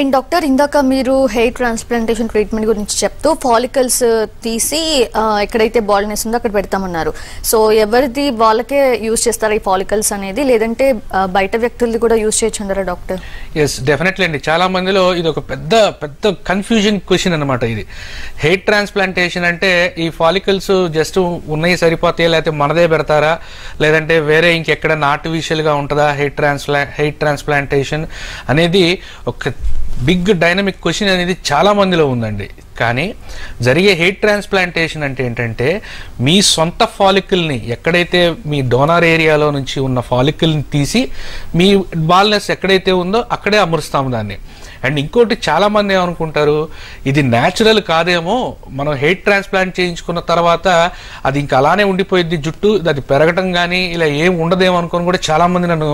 And doctor ఇందాక మీరు hair transplantation treatment గురించి చెప్తూ ఫాలికల్స్ uh, తీసి uh, ఎక్కడైతే బాల్నెస్ ఉందో అక్కడ పెడతామన్నారు. సో ఎవరిది వాళ్ళకే యూజ్ చేస్తారా ఈ ఫాలికల్స్ అనేది? లేదంటే uh, బయట వ్యక్తులది కూడా యూజ్ చేయొచ్చు డాక్టర్? ఎస్ డెఫినెట్లీ అండి. చాలా మందిలో ఇది ఒక పెద్ద పెద్ద కన్ఫ్యూజన్ క్వశ్చన్ అనమాట ఇది. హెయిర్ ట్రాన్స్ప్లాంటేషన్ అంటే ఈ ఫాలికల్స్ జస్ట్ ఉన్నాయి సరిపోతాయా? లేకపోతే మనదే పెడతారా? లేదంటే వేరే ఇంకెక్కడ ఆర్టిఫిషియల్గా ఉంటుందా? హెయిర్ ట్రాన్స్ప్లా హెయిర్ ట్రాన్స్ప్లాంటేషన్ అనేది ఒక బిగ్ డైనమిక్ క్వశ్చన్ అనేది చాలా మందిలో ఉందండి. కానీ జరిగే హెయిర్ ట్రాన్స్ప్లాంటేషన్ అంటే ఏంటంటే మీ సొంత ఫాలికల్ని ఎక్కడైతే మీ డోనార్ ఏరియాలో నుంచి ఉన్న ఫాలికల్ని తీసి మీ బాల్నెస్ ఎక్కడైతే ఉందో అక్కడే అమరుస్తాము దాన్ని. అండ్ ఇంకోటి చాలామంది ఏమనుకుంటారు ఇది న్యాచురల్ కాదేమో మనం హెయిర్ ట్రాన్స్ప్లాంట్ చేయించుకున్న తర్వాత అది ఇంకా అలానే ఉండిపోయింది జుట్టు అది పెరగటం కానీ ఇలా ఏం ఉండదేమో అనుకుని కూడా చాలామంది నన్ను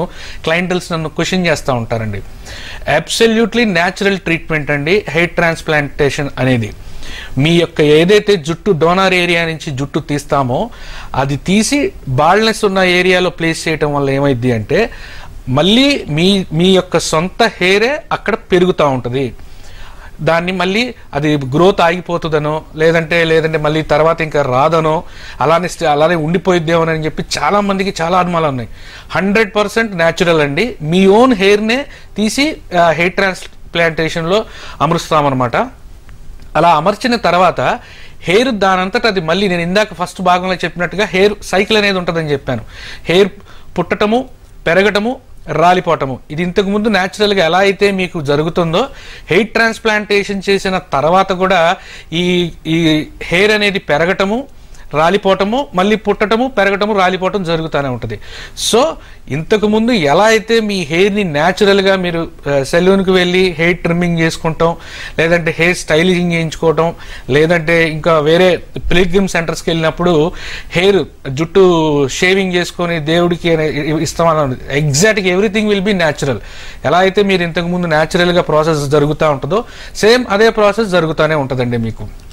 క్లయింటల్స్ నన్ను క్వశ్చన్ చేస్తూ ఉంటారండి. అబ్సల్యూట్లీ న్యాచురల్ ట్రీట్మెంట్ అండి హెయిర్ ట్రాన్స్ప్లాంటేషన్ అనేది. మీ యొక్క ఏదైతే జుట్టు డోనార్ ఏరియా నుంచి జుట్టు తీస్తామో అది తీసి బాల్నెస్ ఉన్న ఏరియాలో ప్లేస్ చేయటం వల్ల ఏమైంది అంటే మళ్ళీ మీ మీ యొక్క సొంత హెయిరే అక్కడ పెరుగుతూ ఉంటుంది. దాన్ని మళ్ళీ అది గ్రోత్ ఆగిపోతుందనో లేదంటే లేదంటే మళ్ళీ తర్వాత ఇంకా రాదనో అలానే అలానే ఉండిపోయిద్దేమో అని చెప్పి చాలామందికి చాలా అనుమానాలు ఉన్నాయి. హండ్రెడ్ పర్సెంట్ న్యాచురల్ అండి. మీ ఓన్ హెయిర్నే తీసి హెయిర్ ట్రాన్స్ప్లాంటేషన్లో అమరుస్తామన్నమాట. అలా అమర్చిన తర్వాత హెయిర్ దానంతట అది మళ్ళీ నేను ఇందాక ఫస్ట్ భాగంలో చెప్పినట్టుగా హెయిర్ సైకిల్ అనేది ఉంటుందని చెప్పాను. హెయిర్ పుట్టటము పెరగటము రాలిపోవటము ఇది ఇంతకు ముందు ఎలా అయితే మీకు జరుగుతుందో హెయిర్ ట్రాన్స్ప్లాంటేషన్ చేసిన తర్వాత కూడా ఈ ఈ హెయిర్ అనేది పెరగటము రాలిపోవటము మళ్ళీ పుట్టటము పెరగటము రాలిపోవటం జరుగుతూనే ఉంటుంది. సో ఇంతకుముందు ఎలా అయితే మీ హెయిర్ని న్యాచురల్గా మీరు సెలూన్కి వెళ్ళి హెయిర్ ట్రిమ్మింగ్ చేసుకుంటాం లేదంటే హెయిర్ స్టైలింగ్ చేయించుకోవటం లేదంటే ఇంకా వేరే ప్లీగ్రిమ్ సెంటర్స్కి వెళ్ళినప్పుడు హెయిర్ జుట్టు షేవింగ్ చేసుకొని దేవుడికి ఇస్తామని ఎగ్జాక్ట్గా ఎవ్రీథింగ్ విల్ బి న్యాచురల్ ఎలా అయితే మీరు ఇంతకుముందు న్యాచురల్గా ప్రాసెస్ జరుగుతూ ఉంటుందో సేమ్ అదే ప్రాసెస్ జరుగుతూనే ఉంటుందండి మీకు.